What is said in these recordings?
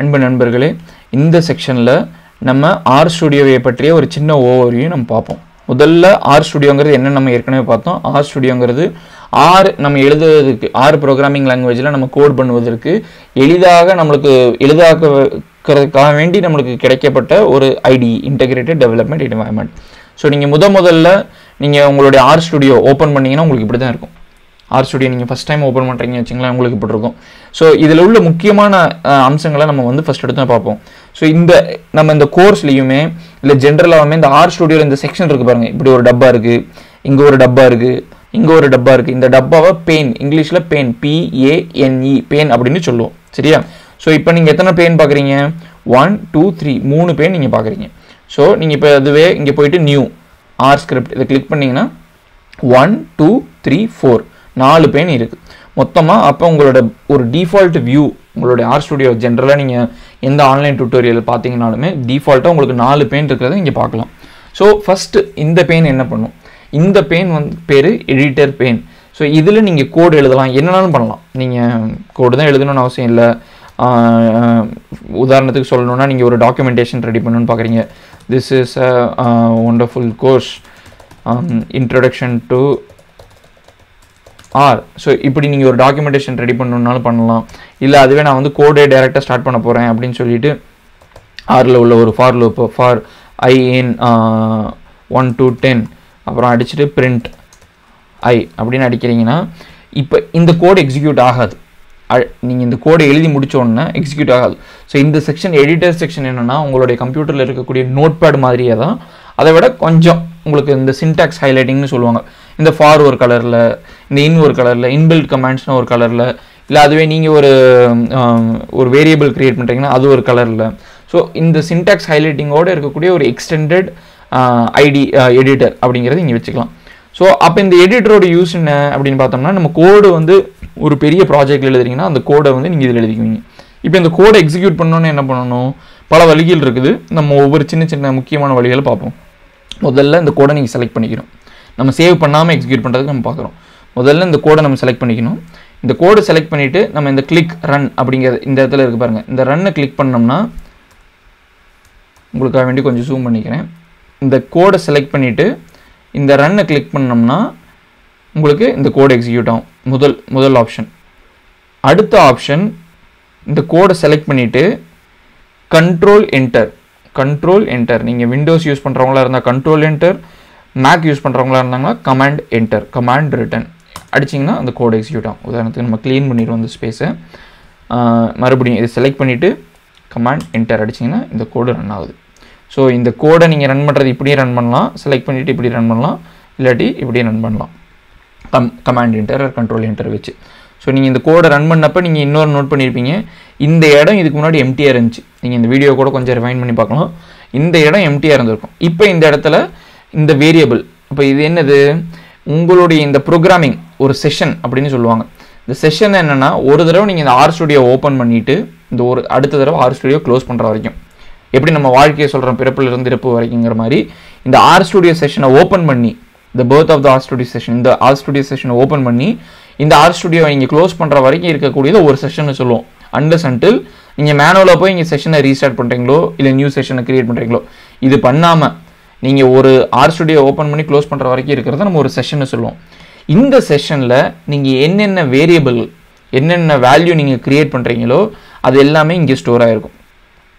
அன்பு நண்பர்களே இந்த செக்ஷனில் நம்ம ஆர் ஸ்டுடியோவை பற்றிய ஒரு சின்ன ஓவரையும் நம்ம பார்ப்போம். முதல்ல ஆர் ஸ்டுடியோங்கிறது என்ன நம்ம ஏற்கனவே பார்த்தோம். ஆர் ஸ்டுடியோங்கிறது ஆர் நம்ம எழுதுறதுக்கு ஆர் ப்ரோக்ராமிங் லாங்குவேஜில் நம்ம கோட் பண்ணுவதற்கு எளிதாக நம்மளுக்கு எளிதாக்குறதுக்காக வேண்டி நம்மளுக்கு கிடைக்கப்பட்ட ஒரு ID integrated development environment so நீங்கள் முத முதல்ல நீங்கள் உங்களுடைய ஆர் ஸ்டுடியோ ஓப்பன் பண்ணிங்கன்னா உங்களுக்கு இப்படி தான் இருக்கும். ஆர் ஸ்டுடியோ நீங்கள் ஃபஸ்ட் டைம் ஓப்பன் பண்ணுறீங்கன்னு வச்சுங்களேன் உங்களுக்கு இப்படி இருக்கும். ஸோ இதில் உள்ள முக்கியமான அம்சங்களை நம்ம வந்து ஃபஸ்ட் எடுத்து பார்ப்போம். ஸோ இந்த நம்ம இந்த கோர்ஸ்லையுமே இல்லை ஜென்ரலாகவுமே இந்த ஆர் ஸ்டுடியோவில் இந்த செக்ஷன் இருக்குது பாருங்கள் இப்படி ஒரு டப்பா இருக்குது இங்கே ஒரு டப்பா இருக்குது இங்கே ஒரு டப்பா இருக்குது இந்த டப்பாவை பெயின் இங்கிலீஷில் பெயின் பிஏஎன்இ பெயின் அப்படின்னு சொல்லுவோம். சரியா? ஸோ இப்போ நீங்கள் எத்தனை பெயின் பார்க்குறீங்க? ஒன் டூ த்ரீ மூணு பெயின் நீங்கள் பார்க்குறீங்க. ஸோ நீங்கள் இப்போ அதுவே இங்கே போயிட்டு நியூ ஆர் ஸ்கிரிப்ட் இதை கிளிக் பண்ணீங்கன்னா ஒன் டூ த்ரீ ஃபோர் நாலு பேன் இருக்குது மொத்தமாக அப்போ உங்களோட ஒரு டிஃபால்ட் வியூ உங்களுடைய ஆர் ஸ்டுடியோ ஜென்ரலாக நீங்கள் எந்த ஆன்லைன் டியூட்டோரியல் பார்த்தீங்கனாலுமே டிஃபால்ட்டாக உங்களுக்கு நாலு பெயின் இருக்கிறத நீங்கள் பார்க்கலாம் ஸோ ஃபஸ்ட்டு இந்த பெயின் என்ன பண்ணும்? இந்த பெயின் வந்து பேர் எடிட்டர் பெயின் ஸோ இதில் நீங்கள் கோடு எழுதலாம். என்னென்னாலும் பண்ணலாம். நீங்கள் கோடு தான் எழுதணும்னு அவசியம் இல்லை. உதாரணத்துக்கு சொல்லணும்னா நீங்கள் ஒரு டாக்குமெண்டேஷன் ரெடி பண்ணணும்னு பார்க்குறீங்க this is a wonderful course introduction to R. So இப்படி நீங்கள் ஒரு டாக்குமெண்டேஷன் ரெடி பண்ணணுன்னாலும் பண்ணலாம். இல்லை அதுவே நான் வந்து கோடே டைரெக்டாக ஸ்டார்ட் பண்ண போகிறேன் அப்படின்னு சொல்லிட்டு ஆரில் உள்ள ஒரு for loop for I in one to ten அப்புறம் அடிச்சுட்டு பிரிண்ட் ஐ அப்படின்னு அடிக்கிறீங்கன்னா இப்போ இந்த கோடு எக்ஸிக்யூட் ஆகாது. நீங்கள் இந்த கோடை எழுதி முடித்தோடனே எக்ஸிக்யூட் ஆகாது. ஸோ இந்த செக்ஷன் எடிட்டர் செக்ஷன் என்னென்னா உங்களுடைய கம்ப்யூட்டரில் இருக்கக்கூடிய நோட் பேட் மாதிரியே தான். அதை விட கொஞ்சம் உங்களுக்கு இந்த சின்டாக்ஸ் ஹைலைட்டிங்னு சொல்லுவாங்க. இந்த ஃபார் ஒரு கலரில் இந்த இன் ஒரு கலரில் இன்பில்ட் கமாண்ட்ஸ்னு ஒரு கலரில் இல்லை அதுவே நீங்கள் ஒரு ஒரு வேரியபிள் க்ரியேட் பண்ணுறீங்கன்னா அது ஒரு கலரில் ஸோ இந்த சின்டாக்ஸ் ஹைலைட்டிங்கோடு இருக்கக்கூடிய ஒரு எக்ஸ்டெண்டட் ஐடி எடிட்டர் அப்படிங்கிறத இங்கே வச்சுக்கலாம். ஸோ அப்போ இந்த எடிட்டரோட யூஸ் என்ன அப்படின்னு பார்த்தோம்னா நம்ம கோடு வந்து ஒரு பெரிய ப்ராஜெக்ட் எழுதுறீங்கன்னா அந்த கோடை வந்து நீங்கள் இதில் எழுதிக்குவீங்க. இப்போ இந்த கோடை எக்ஸிக்யூட் பண்ணணும்னு என்ன பண்ணணும்? பல வழிகள் இருக்குது. நம்ம ஒவ்வொரு சின்ன சின்ன முக்கியமான வழிகளை பார்ப்போம். முதல்ல இந்த கோடை நீங்கள் செலக்ட் பண்ணிக்கிறோம் நம்ம சேவ் பண்ணாமல் எக்ஸிக்யூட் பண்ணுறதுக்கு நம்ம பார்க்குறோம். முதல்ல இந்த கோடை நம்ம செலக்ட் பண்ணிக்கணும். இந்த கோடை செலக்ட் பண்ணிவிட்டு நம்ம இந்த கிளிக் ரன் அப்படிங்கிறது இந்த இடத்துல இருக்குது பாருங்கள் இந்த ரன்னை கிளிக் பண்ணோம்னா உங்களுக்காக வேண்டி கொஞ்சம் ஜூம் பண்ணிக்கிறேன். இந்த கோடை செலக்ட் பண்ணிவிட்டு இந்த ரன்னை கிளிக் பண்ணோம்னா உங்களுக்கு இந்த கோடு எக்ஸிக்யூட் ஆகும். முதல் முதல் ஆப்ஷன் அடுத்த ஆப்ஷன் இந்த கோடை செலக்ட் பண்ணிவிட்டு கண்ட்ரோல் என்டர் கண்ட்ரோல் என்டர் நீங்கள் விண்டோஸ் யூஸ் பண்ணுறவங்களா இருந்தால் கண்ட்ரோல் என்டர் மேக் யூஸ் பண்ணுறவங்களா இருந்தாங்கன்னா கமாண்ட் என்டர் கமாண்ட் ரிட்டன் அடிச்சிங்கன்னா அந்த கோடு எக்ஸிக்யூட் ஆகும். உதாரணத்துக்கு நம்ம க்ளீன் பண்ணிடுவோம் அந்த ஸ்பேஸை மறுபடியும் இதை செலக்ட் பண்ணிவிட்டு கமாண்ட் என்டர் அடிச்சிங்கன்னா இந்த கோடு ரன் ஆகுது. ஸோ இந்த கோடை நீங்கள் ரன் பண்ணுறது இப்படியே ரன் பண்ணலாம். செலக்ட் பண்ணிவிட்டு இப்படி ரன் பண்ணலாம். இல்லாட்டி இப்படியே ரன் பண்ணலாம். Com command enter control enter வச்சு. ஸோ நீங்கள் இந்த கோடை ரன் பண்ணப்போ நீங்கள் இன்னொரு நோட் பண்ணியிருப்பீங்க இந்த இடம் இதுக்கு முன்னாடி எம்டியாக இருந்துச்சு. நீங்கள் இந்த வீடியோ கூட கொஞ்சம் ரிவைன் பண்ணி பார்க்கலாம். இந்த இடம் எம்டியாக இருந்திருக்கும். இப்போ இந்த இடத்துல இந்த வேரியபிள் இப்போ இது என்னது? உங்களுடைய இந்த ப்ரோக்ராமிங் ஒரு செஷன் அப்படின்னு சொல்லுவாங்க. இந்த செஷன் என்னென்னா ஒரு தடவை நீங்கள் இந்த ஆர் ஸ்டுடியோ ஓப்பன் பண்ணிவிட்டு இந்த ஒரு அடுத்த தடவை ஆர் ஸ்டுடியோ க்ளோஸ் பண்ணுற வரைக்கும். எப்படி நம்ம வாழ்க்கையை சொல்கிறோம் பிறப்புல இருந்து இறப்பு வரைக்குங்கிற மாதிரி இந்த ஆர் ஸ்டுடியோ செஷனை ஓப்பன் பண்ணி இந்த birth of the R studio session இந்த ஆர் ஸ்டுடியோ செஷனை ஓப்பன் பண்ணி இந்த ஆர் ஸ்டுடியோ நீங்கள் க்ளோஸ் பண்ணுற வரைக்கும் இருக்கக்கூடியது ஒரு செஷன் சொல்லுவோம். அண்டர்ஸ் அன்டில் நீங்கள் மேனுவலாக போய் இங்கே செஷனை ரீஸ்டார்ட் பண்ணுறீங்களோ இல்லை நியூ செஷனை கிரியேட் பண்ணுறீங்களோ இது பண்ணாமல் நீங்கள் ஒரு ஆர் ஸ்டுடியோ ஓப்பன் பண்ணி க்ளோஸ் பண்ணுற வரைக்கும் இருக்கிறத நம்ம ஒரு செஷன்னு சொல்லுவோம். இந்த செஷனில் நீங்கள் என்னென்ன வேரியபிள் என்னென்ன வேல்யூ நீங்கள் க்ரியேட் பண்ணுறீங்களோ அது எல்லாமே இங்கே ஸ்டோர் ஆகிருக்கும்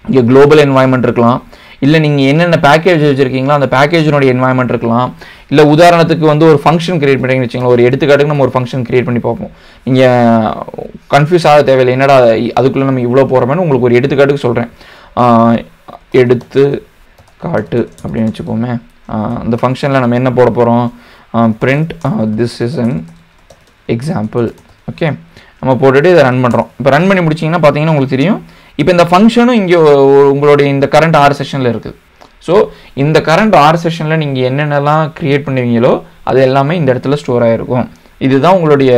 இங்கே குளோபல் என்வாயன்மெண்ட் இருக்கலாம். இல்லை நீங்கள் என்னென்ன பேக்கேஜ் வச்சுருக்கீங்களோ அந்த பேக்கேஜினுடைய என்வாயன்மெண்ட் இருக்கலாம். இல்லை உதாரணத்துக்கு வந்து ஒரு ஃபங்க்ஷன் கிரியேட் பண்ணுறீங்கன்னு வச்சுங்களேன் ஒரு எடுத்துக்காட்டுக்கு நம்ம ஒரு ஃபங்க்ஷன் கிரியேட் பண்ணி பார்ப்போம். நீங்கள் கன்ஃபியூஸ் ஆக தேவையில்லை. என்னடா அதுக்குள்ளே நம்ம இவ்வளோ போகிறோமேனு உங்களுக்கு ஒரு எடுத்துக்காட்டுக்கு சொல்கிறேன் எடுத்து காட்டு அப்படின்னு வச்சுக்கோமே. அந்த ஃபங்க்ஷனில் நம்ம என்ன போட போகிறோம் print this is an example okay நம்ம போட்டுட்டு இதை ரன் பண்ணுறோம் இப்போ ரன் பண்ணி முடிச்சிங்கன்னா பார்த்தீங்கன்னா உங்களுக்கு தெரியும். இப்போ இந்த ஃபங்க்ஷனும் இங்கே உங்களுடைய இந்த கரண்ட் ஆறு செஷனில் இருக்குது ஸோ இந்த கரண்ட் ஆர் செஷனில் நீங்கள் என்னென்னலாம் க்ரியேட் பண்ணுவீங்களோ அது எல்லாமே இந்த இடத்துல ஸ்டோர் ஆகிருக்கும் இதுதான் உங்களுடைய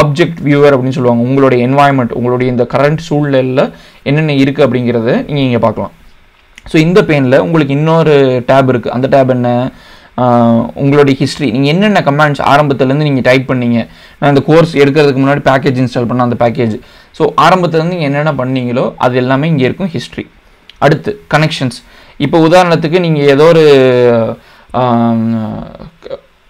ஆப்ஜெக்ட் வியூவர் அப்படின்னு சொல்லுவாங்க. உங்களுடைய என்வாயன்மெண்ட் உங்களுடைய இந்த கரண்ட் சூழ்நிலையில் என்னென்ன இருக்குது அப்படிங்கிறத நீங்கள் இங்கே பார்க்கலாம். ஸோ இந்த பெயினில் உங்களுக்கு இன்னொரு டேப் இருக்குது அந்த டேப் என்ன? உங்களுடைய ஹிஸ்ட்ரி நீங்கள் என்னென்ன கமாண்ட்ஸ் ஆரம்பத்துலேருந்து நீங்கள் டைப் பண்ணீங்க? நான் இந்த கோர்ஸ் எடுக்கிறதுக்கு முன்னாடி பேக்கேஜ் இன்ஸ்டால் பண்ண அந்த பேக்கேஜ் ஸோ ஆரம்பத்துலேருந்து நீங்கள் என்னென்ன பண்ணீங்களோ அது எல்லாமே இங்கே இருக்கும் ஹிஸ்ட்ரி அடுத்து கனெக்ஷன்ஸ் இப்போ உதாரணத்துக்கு நீங்கள் ஏதோ ஒரு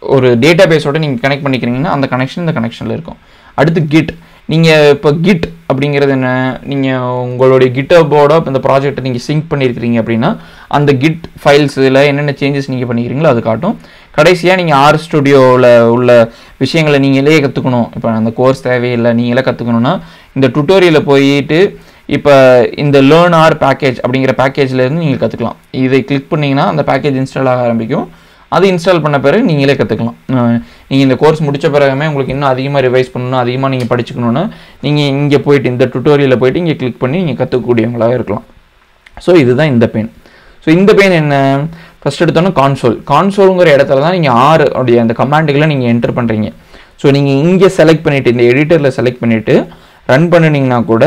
ஒரு டேட்டா பேஸோட நீங்கள் கனெக்ட் பண்ணிக்கிறீங்கன்னா அந்த கனெக்ஷன் இந்த கனெக்ஷனில் இருக்கும். அடுத்து கிட் நீங்கள் இப்போ கிட் அப்படிங்கிறது என்ன? நீங்கள் உங்களுடைய கிட்டபோட இந்த ப்ராஜெக்ட்டை நீங்கள் சிங்க் பண்ணியிருக்கிறீங்க அப்படின்னா அந்த கிட் ஃபைல்ஸில் என்னென்ன சேஞ்சஸ் நீங்கள் பண்ணிக்கிறீங்களோ அது காட்டும். கடைசியாக நீங்கள் ஆர் ஸ்டுடியோவில் உள்ள விஷயங்களை நீங்களே கற்றுக்கணும் இப்போ அந்த கோர்ஸ் தேவையில்லை நீங்களே கற்றுக்கணுன்னா இந்த டுட்டோரியலில் போயிட்டு இப்போ இந்த லேர்ன் ஆர் பேக்கேஜ் அப்படிங்கிற பேக்கேஜ்லேருந்து நீங்கள் கற்றுக்கலாம் இதை கிளிக் பண்ணிங்கன்னா அந்த பேக்கேஜ் இன்ஸ்டால் ஆக ஆரம்பிக்கும். அது இன்ஸ்டால் பண்ண பிறகு நீங்களே கற்றுக்கலாம் நீங்கள் இந்த கோர்ஸ் முடித்த பிறகுமே உங்களுக்கு இன்னும் அதிகமாக ரிவைஸ் பண்ணணும் அதிகமாக நீங்கள் படிச்சுக்கணுன்னா நீங்கள் இங்கே போயிட்டு இந்த டுட்டோரியலில் போயிட்டு இங்கே கிளிக் பண்ணி நீங்கள் கற்றுக்கக்கூடியவங்களாக இருக்கலாம். ஸோ இதுதான் இந்த பெயின் ஸோ இந்த பெயின் என்ன? ஃபஸ்ட் எடுத்தோன்னா கான்சோல் கான்சோலுங்கிற இடத்துல தான் நீங்கள் ஆறு உடைய அந்த கமாண்டுகளை நீங்கள் என்டர் பண்ணுறீங்க ஸோ நீங்கள் இங்கே செலக்ட் பண்ணிவிட்டு இந்த எடிட்டரில் செலக்ட் பண்ணிவிட்டு ரன் பண்ணினீங்கன்னா கூட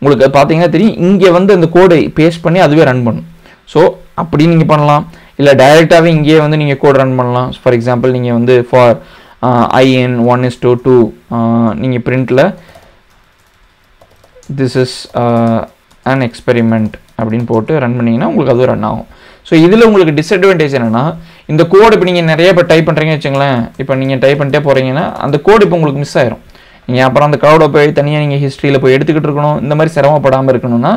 உங்களுக்கு பார்த்தீங்கன்னா தெரியும். இங்கே வந்து அந்த கோடை பேஸ்ட் பண்ணி அதுவே ரன் பண்ணும். ஸோ அப்படி நீங்கள் பண்ணலாம். இல்லை டைரெக்டாகவே இங்கேயே வந்து நீங்கள் கோட் ரன் பண்ணலாம். ஃபார் எக்ஸாம்பிள் நீங்கள் வந்து for i in one is two two நீங்கள் பிரிண்டில் திஸ் இஸ் அன் எக்ஸ்பெரிமெண்ட் அப்படின்னு போட்டு ரன் பண்ணிங்கன்னா உங்களுக்கு அதுவும் ரன் ஆகும். ஸோ இதில் உங்களுக்கு டிஸ்அட்வான்டேஜ் என்னென்னா இந்த கோடு இப்போ நீங்கள் நிறைய இப்போ டைப் பண்ணுறீங்கன்னு வச்சுங்களேன். இப்போ நீங்கள் டைப் பண்ணிட்டே போகிறீங்கன்னா அந்த கோடு இப்போ உங்களுக்கு மிஸ் ஆயிரும். நீங்கள் அப்புறம் அந்த க்ரௌடை போய் தனியாக நீங்கள் ஹிஸ்ட்ரியில் போய் எடுத்துக்கிட்டு இருக்கணும். இந்த மாதிரி சிரமப்படாமல் இருக்கணும்னா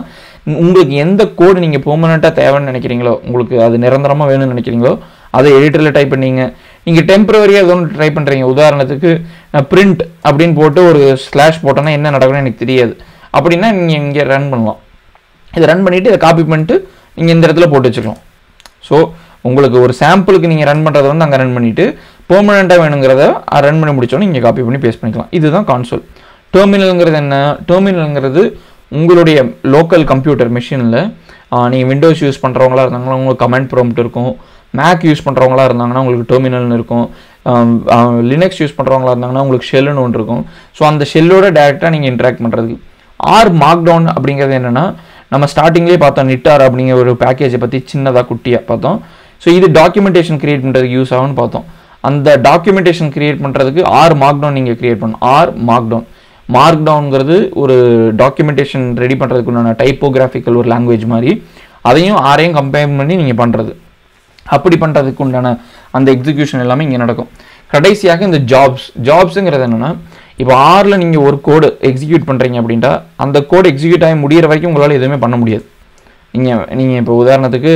உங்களுக்கு எந்த கோடு நீங்கள் பெர்மனெண்ட்டாக தேவைன்னு நினைக்கிறீங்களோ உங்களுக்கு அது நிரந்தரமாக வேணும்னு நினைக்கிறீங்களோ அதை எடிட்டரில் டைப் பண்ணீங்க. நீங்கள் டெம்பரவரியாக ஏதோ ஒன்று ட்ரை பண்ணுறீங்க உதாரணத்துக்கு நான் பிரிண்ட் அப்படின்னு போட்டு ஒரு ஸ்லாஷ் போட்டோன்னா என்ன நடக்கும்னு எனக்கு தெரியாது. அப்படின்னா நீங்கள் இங்கே ரன் பண்ணலாம். இதை ரன் பண்ணிவிட்டு இதை காப்பி பண்ணிட்டு நீங்கள் இந்த இடத்துல போட்டு வச்சுக்கலாம். ஸோ உங்களுக்கு ஒரு சாம்பிளுக்கு நீங்கள் ரன் பண்ணுறத வந்து அங்கே ரன் பண்ணிவிட்டு பெர்மனெண்ட்டாக வேணுங்கிறத ரன் பண்ணி முடிச்சோன்னு நீங்கள் காப்பி பண்ணி பேஸ்ட் பண்ணிக்கலாம். இதுதான் கான்சோல் டெர்மினலுங்கிறது என்ன? டெர்மினலுங்கிறது உங்களுடைய லோக்கல் கம்ப்யூட்டர் மிஷினில் நீங்கள் விண்டோஸ் யூஸ் பண்ணுறவங்களா இருந்தாங்கன்னா உங்களுக்கு கமெண்ட் ப்ரோம்ட் இருக்கும். மேக் யூஸ் பண்ணுறவங்களா இருந்தாங்கன்னா உங்களுக்கு டெர்மினல்னு இருக்கும். லினக்ஸ் யூஸ் பண்ணுறவங்களா இருந்தாங்கன்னா உங்களுக்கு ஷெல்லுன்னு ஒன்று இருக்கும். ஸோ அந்த ஷெல்லோட டேரெக்டாக நீங்கள் இன்ட்ராக்ட் பண்ணுறதுக்கு ஆர் மார்க் டவுன் அப்படிங்கிறது என்னென்னா நம்ம ஸ்டார்டிங்லேயே பார்த்தோம் நிட்டார் அப்படிங்கிற ஒரு பேக்கேஜை பற்றி சின்னதாக குட்டியாக பார்த்தோம். ஸோ இது டாக்குமெண்டேஷன் க்ரியேட் பண்ணுறதுக்கு யூஸ் ஆகும்னு பார்த்தோம். அந்த டாக்குமெண்டேஷன் கிரியேட் பண்ணுறதுக்கு ஆர் மார்க் டவுன் நீங்கள் கிரியேட் பண்ணணும். R markdown markdown ஒரு டாக்குமெண்டேஷன் ரெடி பண்ணுறதுக்கு உண்டான டைப்போகிராஃபிக்கல் ஒரு லாங்குவேஜ் மாதிரி அதையும் ஆரையும் கம்பேர் பண்ணி நீங்கள் பண்ணுறது அப்படி பண்ணுறதுக்கு உண்டான அந்த எக்ஸிக்யூஷன் எல்லாமே இங்கே நடக்கும். கடைசியாக இந்த ஜாப்ஸ் ஜாப்ஸுங்கிறது என்னென்னா இப்போ ஆறில் நீங்கள் ஒரு கோடு எக்ஸிக்யூட் பண்ணுறீங்க அப்படின்ட்டா அந்த கோடு எக்ஸிக்யூட் ஆகி முடியிற வரைக்கும் உங்களால் எதுவுமே பண்ண முடியாது. நீங்கள் நீங்கள் இப்போ உதாரணத்துக்கு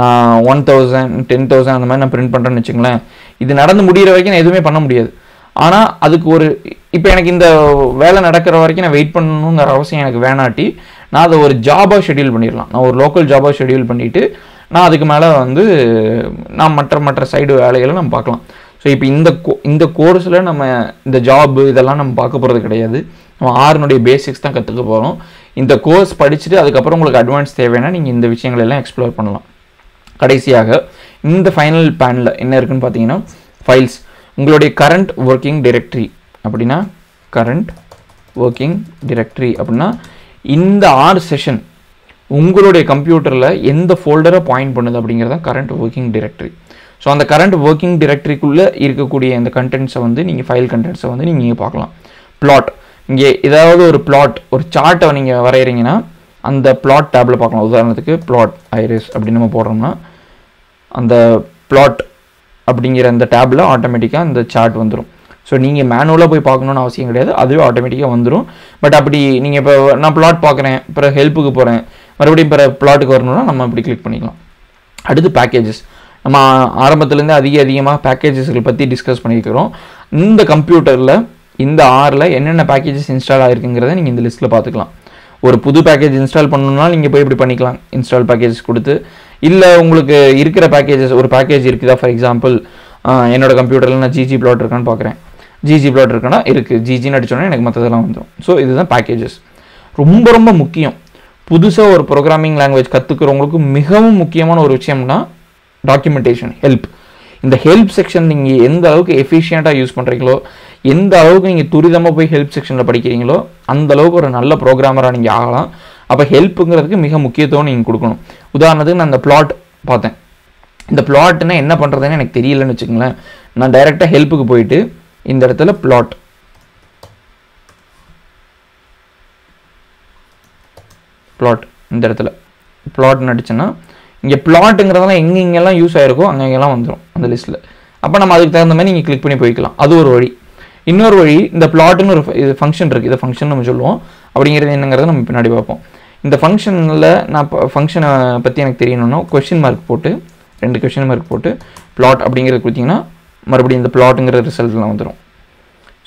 நான் ஒன் தௌசண்ட் டென் தௌசண்ட் அந்த மாதிரி நான் பிரிண்ட் பண்ணுறேன்னு வச்சுங்களேன் இது நடந்து முடிகிற வரைக்கும் நான் எதுவுமே பண்ண முடியாது. ஆனால் அதுக்கு ஒரு இப்போ எனக்கு இந்த வேலை நடக்கிற வரைக்கும் நான் வெயிட் பண்ணணுங்கிற அவசியம் எனக்கு வேணாட்டி நான் அதை ஒரு ஜாபாக ஷெட்யூல் பண்ணிடலாம். நான் ஒரு லோக்கல் ஜாபாக ஷெட்யூல் பண்ணிவிட்டு நான் அதுக்கு மேலே வந்து நான் மற்ற மற்ற சைடு வேலைகளை நம்ம பார்க்கலாம். ஸோ இப்போ இந்த கோ இந்த கோர்ஸில் நம்ம இந்த ஜாப்பு இதெல்லாம் நம்ம பார்க்க போகிறது கிடையாது. நம்ம ஆறுனுடைய பேசிக்ஸ் தான் கற்றுக்க போகிறோம் இந்த கோர்ஸ் படிச்சுட்டு அதுக்கப்புறம் உங்களுக்கு அட்வான்ஸ் தேவைன்னா நீங்கள் இந்த விஷயங்கள் எல்லாம் எக்ஸ்ப்ளோர் பண்ணலாம். கடைசியாக இந்த ஃபைனல் பேனில் என்ன இருக்குன்னு பார்த்தீங்கன்னா ஃபைல்ஸ் உங்களுடைய கரண்ட் ஒர்க்கிங் டிரெக்டரி அப்படின்னா கரண்ட் ஒர்க்கிங் டிரெக்டரி அப்படின்னா இந்த ஆறு செஷன் உங்களுடைய கம்ப்யூட்டரில் எந்த ஃபோல்டரை பாயிண்ட் பண்ணுது அப்படிங்கிறது தான் கரண்ட் ஒர்க்கிங் டிரெக்டரி ஸோ அந்த கரண்ட் ஒர்க்கிங் டிரெக்டரிக்குள்ளே இருக்கக்கூடிய இந்த கண்டென்ட்ஸை வந்து நீங்கள் ஃபைல் கண்டென்ட்ஸை வந்து நீங்கள் பார்க்கலாம். பிளாட் இங்கே ஏதாவது ஒரு பிளாட் ஒரு சார்ட்டை நீங்கள் வரைகிறீங்கன்னா அந்த பிளாட் டேப்பில் பார்க்கலாம். உதாரணத்துக்கு பிளாட் ஐரிஸ் அப்படின்னு நம்ம போடுறோம்னா அந்த பிளாட் அப்படிங்கிற அந்த டேப்பில் ஆட்டோமேட்டிக்காக அந்த சார்ட் வந்துடும் ஸோ நீங்கள் மேனுவலாக போய் பார்க்கணுன்னு அவசியம் கிடையாது. அதுவே ஆட்டோமேட்டிக்காக வந்துடும் பட் அப்படி நீங்கள் இப்போ நான் பிளாட் பார்க்குறேன் அப்புறம் ஹெல்ப்புக்கு போகிறேன் மறுபடியும் பிற பிளாட்டுக்கு வரணும்னா நம்ம அப்படி கிளிக் பண்ணிக்கலாம். அடுத்து பேக்கேஜஸ் நம்ம ஆரம்பத்துலேருந்து அதிக அதிகமாக பேக்கேஜஸ்கள் பற்றி டிஸ்கஸ் பண்ணியிருக்கிறோம். இந்த கம்ப்யூட்டரில் இந்த ஆறில் என்னென்ன பேக்கேஜஸ் இன்ஸ்டால் ஆகிருக்குங்கிறத நீங்கள் இந்த லிஸ்ட்டில் பார்த்துக்கலாம். ஒரு புது பேக்கேஜ் இன்ஸ்டால் பண்ணணும்னா நீங்கள் போய் இப்படி பண்ணிக்கலாம். இன்ஸ்டால் பேக்கேஜஸ் கொடுத்து இல்லை உங்களுக்கு இருக்கிற பேக்கேஜஸ் ஒரு பேக்கேஜ் இருக்குதா? ஃபார் எக்ஸாம்பிள் என்னோட கம்ப்யூட்டரில் நான் ஜிஜி பிளாட் இருக்கான்னு பார்க்குறேன் ஜிஜி பிளாட் இருக்குன்னா இருக்குது ஜிஜின்னு அடிச்சோன்னா எனக்கு மற்றதெல்லாம் வந்துடும் ஸோ இதுதான் பேக்கேஜஸ் ரொம்ப ரொம்ப முக்கியம். புதுசாக ஒரு ப்ரோக்ராமிங் லாங்குவேஜ் கற்றுக்கிறவங்களுக்கு மிகவும் முக்கியமான ஒரு விஷயம்னா டாக்குமெண்டேஷன் ஹெல்ப் இந்த ஹெல்ப் செக்ஷன் நீங்கள் எந்த அளவுக்கு எஃபிஷியண்ட்டாக யூஸ் பண்ணுறீங்களோ எந்த அளவுக்கு நீங்கள் துரிதமாக போய் ஹெல்ப் செக்ஷனில் படிக்கிறீங்களோ அந்த அளவுக்கு ஒரு நல்ல ப்ரோக்ராமராக நீங்கள் ஆகலாம். அப்போ ஹெல்ப்புங்கிறதுக்கு மிக முக்கியத்துவம் நீங்கள் கொடுக்கணும். உதாரணத்துக்கு நான் இந்த பிளாட் பார்த்தேன். இந்த பிளாட்னா என்ன பண்ணுறதுன்னு எனக்கு தெரியலன்னு வச்சுக்கோங்களேன். நான் டைரெக்டாக ஹெல்ப்புக்கு போயிட்டு இந்த இடத்துல பிளாட் பிளாட் இந்த இடத்துல. பிளாட் நடிச்சுன்னா இங்கே பிளாட்டுங்கிறதெல்லாம் எங்கே இங்கெல்லாம் யூஸ் ஆகிருக்கோ அங்கே இங்கெல்லாம் வந்துடும் அந்த லிஸ்ட்டில் அப்போ நம்ம அதுக்கு தகுந்த மாதிரி நீங்கள் கிளிக் பண்ணி போய்க்கலாம். அது ஒரு வழி. இன்னொரு வழி இந்த பிளாட்னு ஒரு இது ஃபங்க்ஷன் இருக்குது இதை ஃபங்க்ஷன் நம்ம சொல்லுவோம். அப்படிங்கிறது என்னங்கிறத நம்ம பின்னாடி பார்ப்போம். இந்த ஃபங்க்ஷனில் நான் இப்போ ஃபங்க்ஷனை பற்றி எனக்கு தெரியணும்னா கொஷின் மார்க் போட்டு ரெண்டு கொஷின் மார்க் போட்டு ப்ளாட் அப்படிங்கிறது கொடுத்தீங்கன்னா மறுபடியும் இந்த ப்ளாட்டுங்கிற ரிசல்ட்லாம் வந்துடும்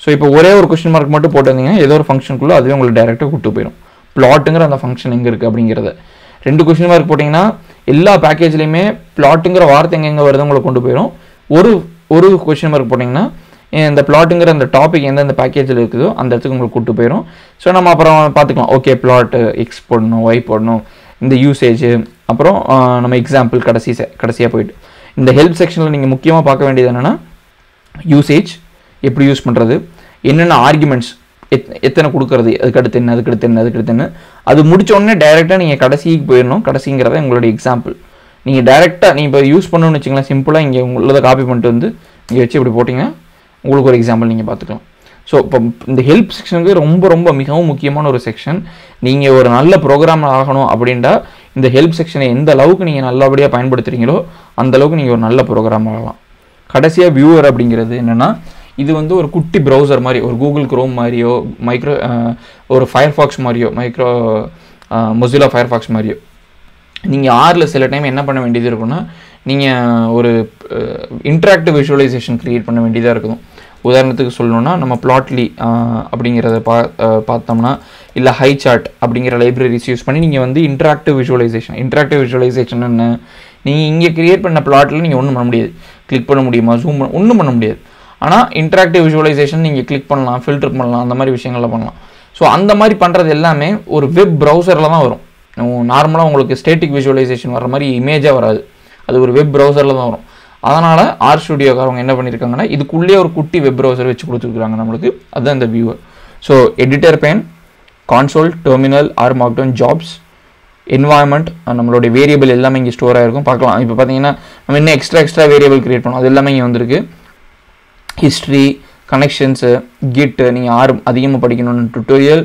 ஸோ இப்போ ஒரே ஒரு கொஸ்டின் மார்க் மட்டும் போட்டிருந்தீங்கன்னா ஏதோ ஒரு ஃபங்க்ஷனுக்குள்ளே அதுவே உங்களுக்கு டேரெக்டாக கூட்டு போயிடும் பிளாட்டுங்கிற அந்த ஃபங்க்ஷன் எங்கே இருக்குது அப்படிங்கிறத. ரெண்டு கொஷின் மார்க் போட்டிங்கன்னா எல்லா பேக்கேஜ்லேயுமே பிளாட்டுங்கிற வார்த்தை எங்கெங்கே வருது உங்களை கொண்டு போயிடும் ஒரு ஒரு கொஸ்டின் மார்க் போட்டிங்கன்னா இந்த பிளாட்டுங்கிற அந்த டாபிக் எந்தெந்த பேக்கேஜில் இருக்குதோ அந்த இடத்துக்கு உங்களுக்கு கூப்பிட்டு போயிடும் ஸோ நம்ம அப்புறம் பார்த்துக்கலாம். ஓகே பிளாட்டு எக்ஸ் போடணும் ஒய் போடணும் இந்த யூசேஜ் அப்புறம் நம்ம எக்ஸாம்பிள் கடைசி கடைசியாக போயிட்டு. இந்த ஹெல்ப் செக்ஷனில் நீங்கள் முக்கியமாக பார்க்க வேண்டியது என்னென்னா யூசேஜ் எப்படி யூஸ் பண்ணுறது என்னென்ன ஆர்குமெண்ட்ஸ் எத் எத்தனை கொடுக்குறது அதுக்கு அடுத்து என்ன அதுக்கு அடுத்து என்ன அதுக்கு அடுத்து என்ன. அது முடிச்ச உடனே டைரெக்டாக நீங்கள் கடைசிக்கு போயிடணும். கடைசிங்கிறத உங்களுடைய எக்ஸாம்பிள் நீங்கள் டைரெக்டாக நீங்கள் இப்போ யூஸ் பண்ணணும்னு வச்சுங்களேன் சிம்பிளாக இங்கே உள்ளதை காப்பி பண்ணிட்டு வந்து இங்கே வச்சு இப்படி போட்டிங்கன்னா உங்களுக்கு ஒரு எக்ஸாம்பிள் நீங்கள் பார்த்துக்கலாம். ஸோ இப்போ இந்த ஹெல்ப் செக்ஷனுக்கு ரொம்ப ரொம்ப மிகவும் முக்கியமான ஒரு செக்ஷன் நீங்கள் ஒரு நல்ல ப்ரோக்ராம் ஆகணும் அப்படின்டா இந்த ஹெல்ப் செக்ஷனை எந்த அளவுக்கு நீங்கள் நல்லபடியாக பயன்படுத்துகிறீங்களோ அந்த அளவுக்கு நீங்கள் ஒரு நல்ல ப்ரோக்ராம் ஆகலாம். கடைசியாக வியூவர் அப்படிங்கிறது என்னென்னா இது வந்து ஒரு குட்டி ப்ரௌசர் மாதிரி ஒரு கூகுள் க்ரோம் மாதிரியோ மைக்ரோ ஒரு ஃபயர்ஃபாக்ஸ் மாதிரியோ மைக்ரோ மொசிலா ஃபயர்ஃபாக்ஸ் மாதிரியோ. நீங்கள் ஆறில் சில டைம் என்ன பண்ண வேண்டியது இருக்குன்னா நீங்கள் ஒரு இன்ட்ராக்டிவ் விஷுவலைசேஷன் க்ரியேட் பண்ண வேண்டியதாக இருக்கும். உதாரணத்துக்கு சொல்லணும்னா நம்ம பிளாட்லி அப்படிங்கிறத பா பார்த்தோம்னா இல்லை ஹை சார்ட் அப்படிங்கிற லைப்ரரிஸ் யூஸ் பண்ணி நீங்கள் வந்து இன்ட்ராக்டிவ் விஷுவலைசேஷன் இன்ட்ராக்டிவ் விஷுவலைசேஷன் என்ன? நீங்கள் இங்கே கிரியேட் பண்ண பிளாட்டில் நீங்கள் ஒன்றும் பண்ண முடியாது. கிளிக் பண்ண முடியுமா? ஜூம் பண்ண ஒன்றும் பண்ண முடியாது. ஆனால் இன்ட்ராக்டிவ் விஷுவலைசேஷன் நீங்கள் கிளிக் பண்ணலாம் ஃபில்டர் பண்ணலாம் அந்த மாதிரி விஷயங்கள்லாம் பண்ணலாம். ஸோ அந்த மாதிரி பண்ணுறது எல்லாமே ஒரு வெப் ப்ரௌசரில் தான் வரும். நார்மலாக உங்களுக்கு ஸ்டேட்டிக் விஷுவலைசேஷன் வர மாதிரி இமேஜாக வராது. அது ஒரு வெப் ப்ரௌசரில் தான் வரும். அதனால் ஆர் ஸ்டுடியோக்காரவங்க என்ன பண்ணியிருக்காங்கன்னா இதுக்குள்ளேயே ஒரு குட்டி வெப் ப்ரௌசர் வச்சு கொடுத்துருக்குறாங்க நம்மளுக்கு. அதுதான் இந்த viewer so editor pane console terminal R markdown jobs environment நம்மளுடைய வேரியபிள் எல்லாமே இங்கே ஸ்டோர் ஆகிருக்கும் பார்க்கலாம். இப்போ பார்த்தீங்கன்னா நம்ம இன்னும் எக்ஸ்ட்ரா எக்ஸ்ட்ரா வேரியபிள் கிரியேட் பண்ணோம். அது எல்லாமே இங்கே வந்திருக்கு. ஹிஸ்ட்ரி கனெக்ஷன்ஸு கிட்டு நீங்கள் ஆர் அதிகமாக படிக்கணும்னு டுட்டோரியல்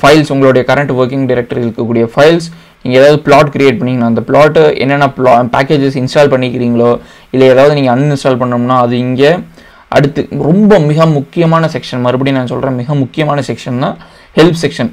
ஃபைல்ஸ் உங்களுடைய கரண்ட் ஒர்க்கிங் டைரக்டர் இருக்கக்கூடிய ஃபைல்ஸ் நீங்கள் ஏதாவது பிளாட் கிரியேட் பண்ணிங்கன்னா அந்த பிளாட்டு என்னென்ன ப்ளா பேக்கேஜஸ் இன்ஸ்டால் பண்ணிக்கிறீங்களோ இல்லை ஏதாவது நீங்கள் அன்இன்ஸ்டால் பண்ணோம்னா அது இங்கே அடுத்து ரொம்ப மிக முக்கியமான செக்ஷன் மறுபடியும் நான் சொல்கிறேன் மிக முக்கியமான செக்ஷன் தான் ஹெல்ப் செக்ஷன்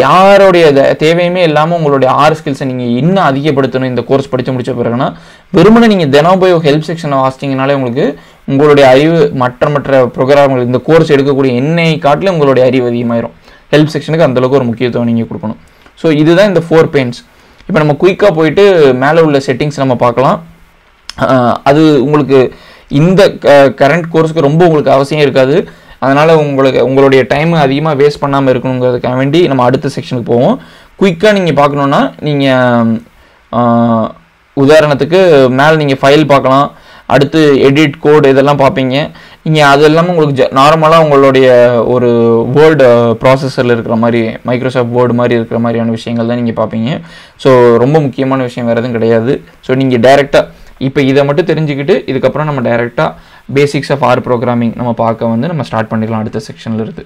யாருடைய தேவையுமே இல்லாமல் உங்களுடைய ஆறு ஸ்கில்ஸை நீங்கள் இன்னும் அதிகப்படுத்தணும் இந்த கோர்ஸ் படித்து முடிச்ச பிறகுனா வெறுமனே நீங்கள் தினம் போய் ஹெல்ப் செக்ஷனை வாசிச்சிங்கனாலே உங்களுக்கு உங்களுடைய அறிவு மற்ற மற்ற ப்ரோக்ராம்கள் இந்த கோர்ஸ் எடுக்கக்கூடிய என்னை காட்டிலும் உங்களுடைய அறிவு அதிகமாயிரும். ஹெல்ப் செக்ஷனுக்கு அந்தளவுக்கு ஒரு முக்கியத்துவம் நீங்கள் கொடுக்கணும். ஸோ இதுதான் இந்த ஃபோர் பெயின்ஸ் இப்போ நம்ம குயிக்காக போயிட்டு மேலே உள்ள செட்டிங்ஸ் நம்ம பார்க்கலாம். அது உங்களுக்கு இந்த கரண்ட் கோர்ஸுக்கு ரொம்ப உங்களுக்கு அவசியம் இருக்காது. அதனால் உங்களுக்கு உங்களுடைய டைம் அதிகமாக வேஸ்ட் பண்ணாமல் இருக்கணுங்கிறதுக்காக வேண்டி நம்ம அடுத்த செக்ஷனுக்கு போவோம். குயிக்காக நீங்கள் பார்க்கணுன்னா நீங்கள் உதாரணத்துக்கு மேலே நீங்கள் ஃபைல் பார்க்கலாம். அடுத்து எடிட் கோட் இதெல்லாம் பார்ப்பீங்க. நீங்கள் அது எல்லாமே உங்களுக்கு ஜ நார்மலாக உங்களுடைய ஒரு வேர்டு ப்ராசஸரில் இருக்கிற மாதிரி மைக்ரோசாஃப்ட் வேர்டு மாதிரி இருக்கிற மாதிரியான விஷயங்கள் தான் நீங்கள் பார்ப்பீங்க. ஸோ ரொம்ப முக்கியமான விஷயம் வேறு எதுவும் கிடையாது. ஸோ நீங்கள் டைரெக்டாக இப்போ இதை மட்டும் தெரிஞ்சுக்கிட்டு இதுக்கப்புறம் நம்ம டைரெக்டாக பேசிக்ஸ் ஆஃப் ஆர் ப்ரோக்ராமிங் நம்ம பார்க்க வந்து நம்ம ஸ்டார்ட் பண்ணிடலாம் அடுத்த செக்ஷனில் இருந்து.